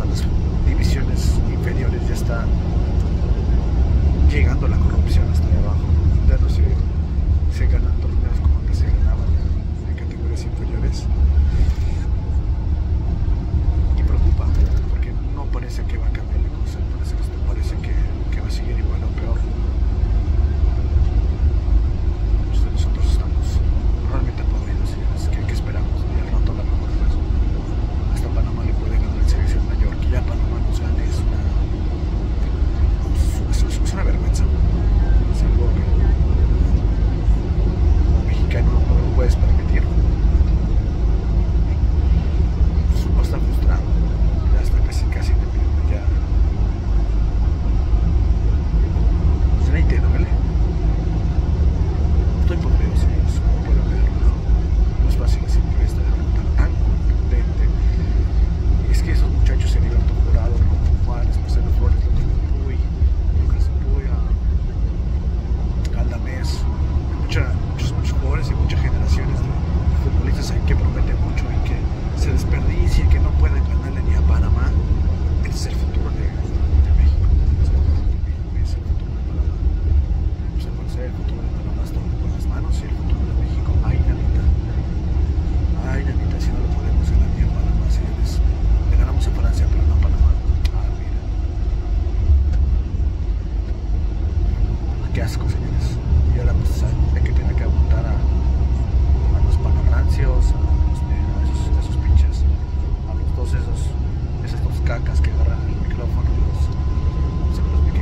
hasta las divisiones inferiores ya está llegando la corrupción.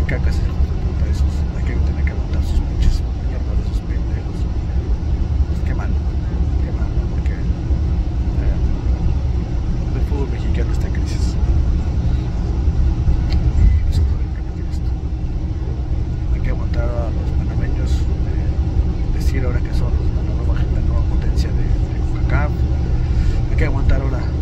cacas puta esos. Hay que tener que aguantar sus pinches mierdas de esos pendejos. Pues qué mal, qué mal, porque eh, el fútbol mexicano está en crisis. Y puede esto. Hay que aguantar a los panameños, eh, decir ahora que son los, la nueva, la nueva potencia de, de Hay que aguantar ahora.